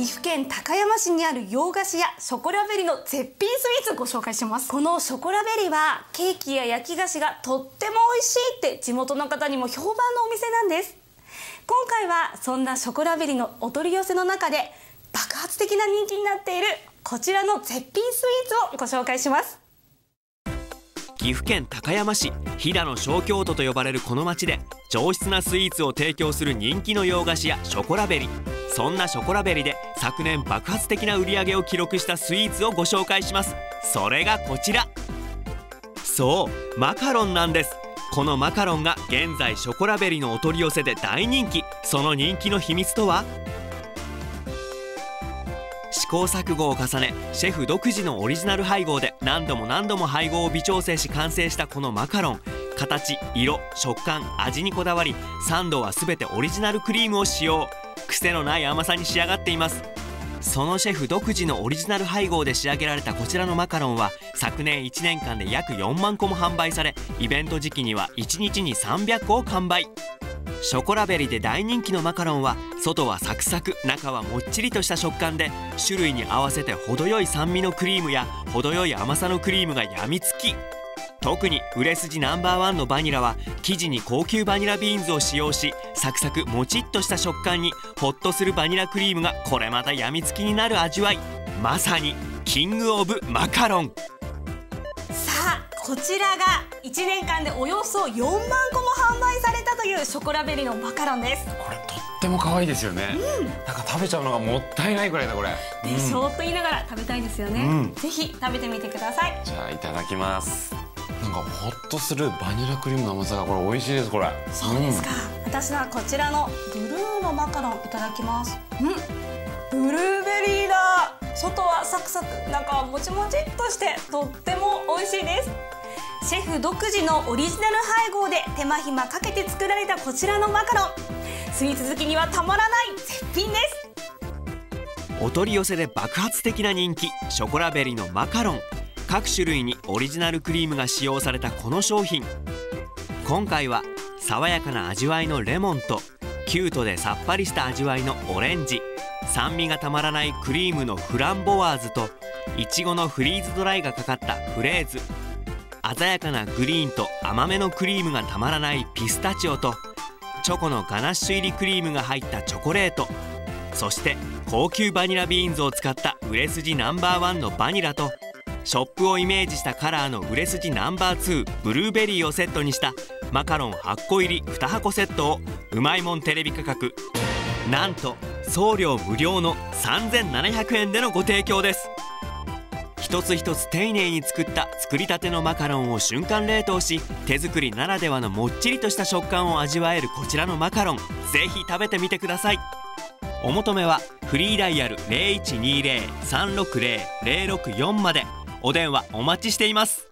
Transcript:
岐阜県高山市にある洋菓子屋ショコラベリの絶品スイーツご紹介します。このショコラベリはケーキや焼き菓子がとっても美味しいって地元の方にも評判のお店なんです。今回はそんなショコラベリのお取り寄せの中で爆発的な人気になっているこちらの絶品スイーツをご紹介します。岐阜県高山市飛騨の小京都と呼ばれるこの町で上質なスイーツを提供する人気の洋菓子屋ショコラベリそんなショコラベリで昨年爆発的な売り上げを記録したスイーツをご紹介します。それがこちら。そうマカロンなんです。このマカロンが現在ショコラベリのお取り寄せで大人気。その人気の秘密とは？試行錯誤を重ねシェフ独自のオリジナル配合で何度も何度も配合を微調整し完成したこのマカロン。形色食感味にこだわりサンドは全てオリジナルクリームを使用。癖のない甘さに仕上がっています。そのシェフ独自のオリジナル配合で仕上げられたこちらのマカロンは昨年1年間で約4万個も販売されイベント時期には1日に300個を完売。ショコラベリで大人気のマカロンは外はサクサク中はもっちりとした食感で種類に合わせて程よい酸味のクリームや程よい甘さのクリームがやみつき。特に売れ筋ナンバーワンのバニラは生地に高級バニラビーンズを使用しサクサクもちっとした食感にホッとするバニラクリームがこれまたやみつきになる味わい。まさに King of マカロン。さあこちらが1年間でおよそ4万個というショコラベリのマカロンです。これとっても可愛いですよね、うん、なんか食べちゃうのがもったいないぐらいだこれ。でしょうと言いながら食べたいですよね、うん、ぜひ食べてみてください。じゃあいただきます。なんかホッとするバニラクリームの甘さがこれ美味しいですこれ。そうですか、うん、私はこちらのブルーのマカロンいただきます。うん。ブルーベリーだ。外はサクサク。中はもちもちっとしてとっても美味しいですシェフ独自のオリジナル配合で手間暇かけて作られたこちらのマカロン。スイーツ好きにはたまらない絶品です。お取り寄せで爆発的な人気ショコラベリのマカロン。各種類にオリジナルクリームが使用されたこの商品。今回は爽やかな味わいのレモンとキュートでさっぱりした味わいのオレンジ。酸味がたまらないクリームのフランボワーズといちごのフリーズドライがかかったフレーズ。鮮やかなグリーンと甘めのクリームがたまらないピスタチオとチョコのガナッシュ入りクリームが入ったチョコレートそして高級バニラビーンズを使った売れ筋ナンバーワンのバニラとショップをイメージしたカラーの売れ筋ナンバー2ブルーベリーをセットにしたマカロン8個入り2箱セットをうまいもんテレビ価格なんと送料無料の3700円でのご提供です。一つ一つ丁寧に作った作りたてのマカロンを瞬間冷凍し手作りならではのもっちりとした食感を味わえるこちらのマカロンぜひ食べてみてください。お求めはフリーダイヤル0120-360-064まで。お電話お待ちしています。